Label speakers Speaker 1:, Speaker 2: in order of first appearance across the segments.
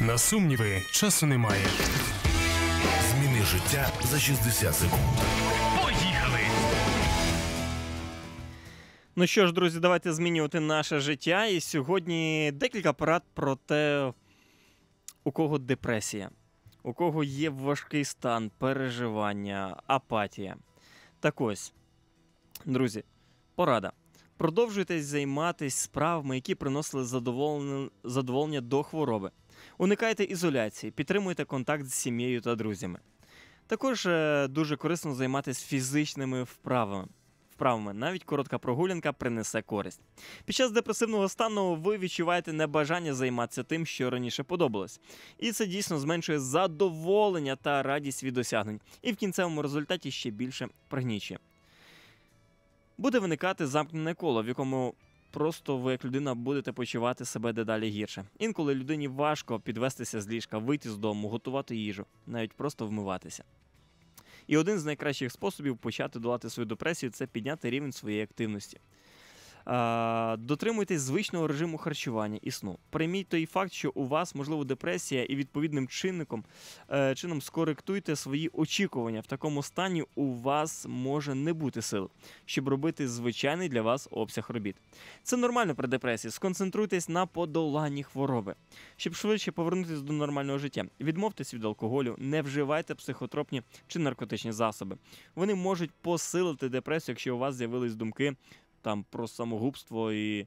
Speaker 1: На сумніви часу немає.
Speaker 2: Зміни життя за 60 секунд.
Speaker 1: Поїхали!
Speaker 3: Ну що ж, друзі, давайте змінювати наше життя. І сьогодні декілька порад про те, у кого депресія, у кого є важкий стан, переживання, апатія. Так ось, друзі, порада. Продовжуйте займатися справами, які приносили задоволення, задоволення до хвороби. Уникайте ізоляції, підтримуйте контакт з сім'єю та друзями. Також е, дуже корисно займатися фізичними вправами. Вправами навіть коротка прогулянка принесе користь. Під час депресивного стану ви відчуваєте небажання займатися тим, що раніше подобалось. І це дійсно зменшує задоволення та радість від досягнень, і в кінцевому результаті ще більше пригнічує. Буде виникати замкнене коло, в якому просто ви, як людина, будете почувати себе дедалі гірше. Інколи людині важко підвестися з ліжка, вийти з дому, готувати їжу, навіть просто вмиватися. І один з найкращих способів почати долати свою депресію це підняти рівень своєї активності. Дотримуйтесь звичного режиму харчування і сну. Прийміть той факт, що у вас можливо депресія, і відповідним чинником е, чином скоректуйте свої очікування. В такому стані у вас може не бути сил, щоб робити звичайний для вас обсяг робіт. Це нормально при депресії. Сконцентруйтесь на подоланні хвороби, щоб швидше повернутися до нормального життя. Відмовтесь від алкоголю, не вживайте психотропні чи наркотичні засоби. Вони можуть посилити депресію, якщо у вас з'явились думки там про самогубство і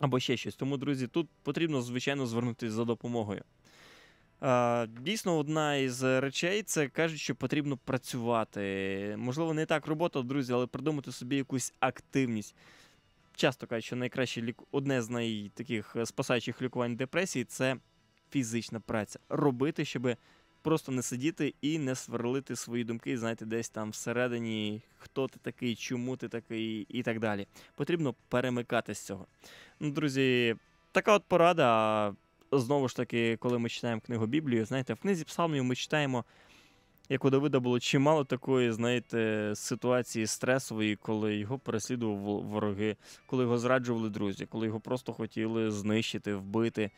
Speaker 3: або ще щось. Тому, друзі, тут потрібно, звичайно, звернутися за допомогою. Е, Дійсно, одна із речей це кажуть, що потрібно працювати. Можливо, не так робота, друзі, але придумати собі якусь активність. Часто кажуть, що найкраще лік... одне з найтаких спасаючих лікувань депресії це фізична праця. Робити, щоб просто не сидіти і не сверлити свої думки, знаєте, десь там всередині, хто ти такий, чому ти такий, і так далі. Потрібно перемикати з цього. Ну, друзі, така от порада. Знову ж таки, коли ми читаємо книгу Біблію, знаєте, в книзі Псалмів ми читаємо, як у Давида було чимало такої, знаєте, ситуації стресової, коли його переслідували вороги, коли його зраджували друзі, коли його просто хотіли знищити, вбити.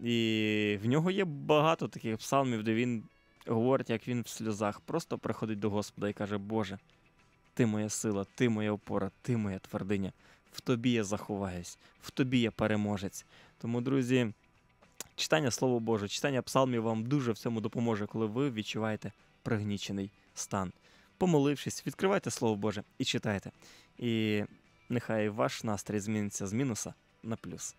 Speaker 3: І в нього є багато таких псалмів, де він говорить, як він в сльозах, просто приходить до Господа і каже: Боже, ти моя сила, ти моя опора, ти моя твердиня. В тобі я заховаюсь, в тобі я переможець. Тому, друзі, читання Слова Боже, читання псалмів вам дуже в цьому допоможе, коли ви відчуваєте пригнічений стан. Помолившись, відкривайте Слово Боже і читайте. І нехай ваш настрій зміниться з мінуса на плюс.